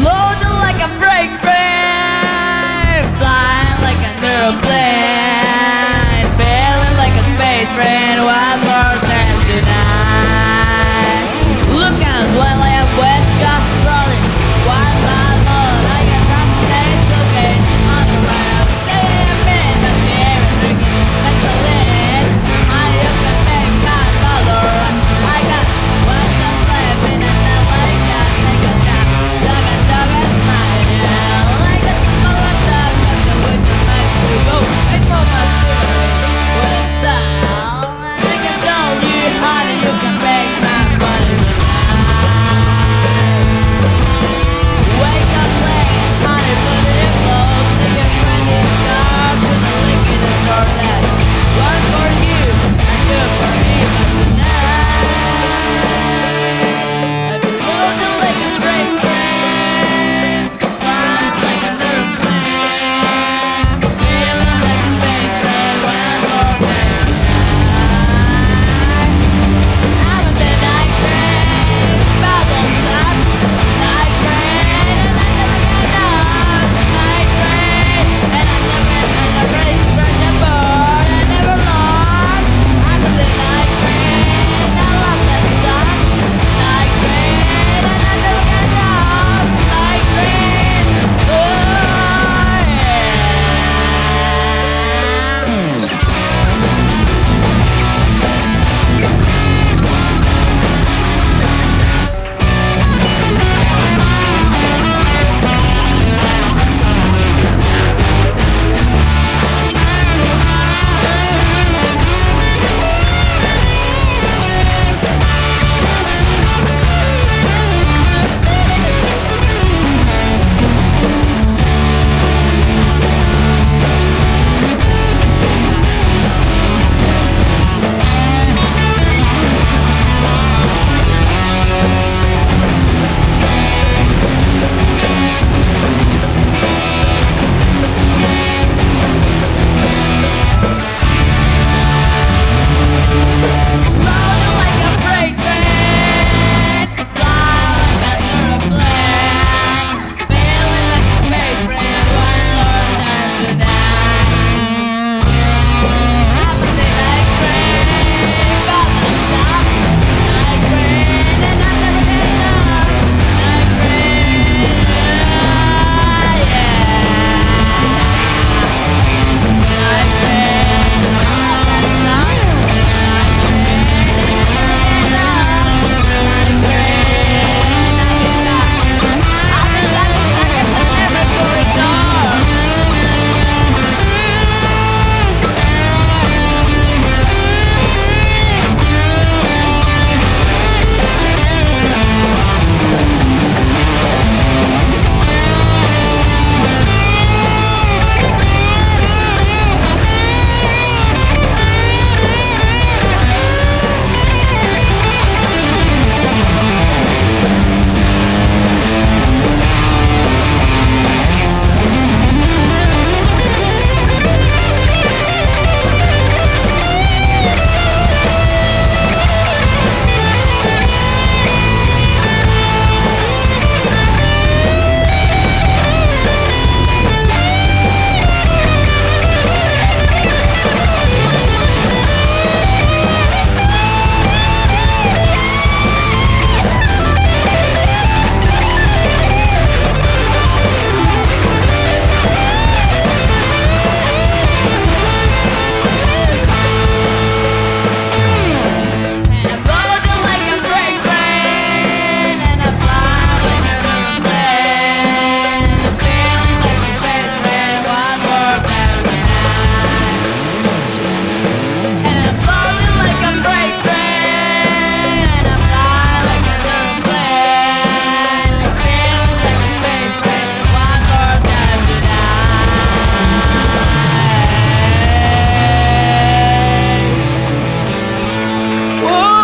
love.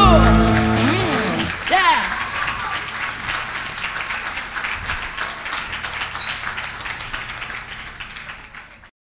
Oh.